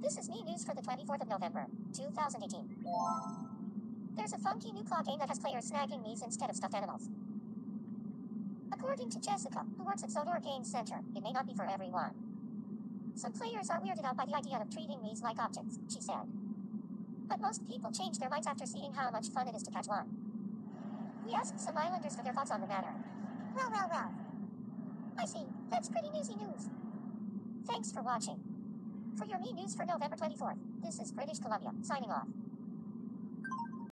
This is Mii news for the 24th of November, 2018. There's a funky new claw game that has players snagging Miis instead of stuffed animals. According to Jessica, who works at Zodor Games Center, it may not be for everyone. Some players are weirded out by the idea of treating Miis like objects, she said. But most people change their minds after seeing how much fun it is to catch one. We asked some islanders for their thoughts on the matter. Well, well, well. I see. That's pretty newsy news. Thanks for watching. For your Mii news for November 24th, this is British Columbia, signing off.